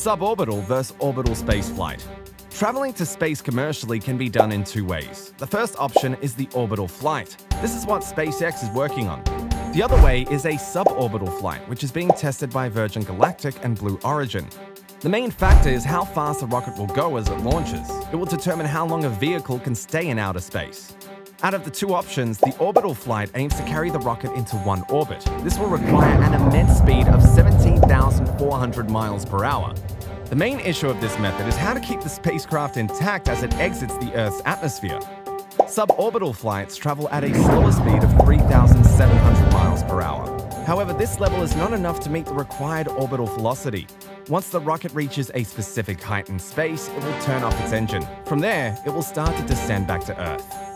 Suborbital versus orbital spaceflight. Traveling to space commercially can be done in two ways. The first option is the orbital flight. This is what SpaceX is working on. The other way is a suborbital flight, which is being tested by Virgin Galactic and Blue Origin. The main factor is how fast the rocket will go as it launches. It will determine how long a vehicle can stay in outer space. Out of the two options, the orbital flight aims to carry the rocket into one orbit. This will require an immense speed of 17,400 miles per hour. The main issue of this method is how to keep the spacecraft intact as it exits the Earth's atmosphere. Suborbital flights travel at a slower speed of 3,700 miles per hour. However, this level is not enough to meet the required orbital velocity. Once the rocket reaches a specific height in space, it will turn off its engine. From there, it will start to descend back to Earth.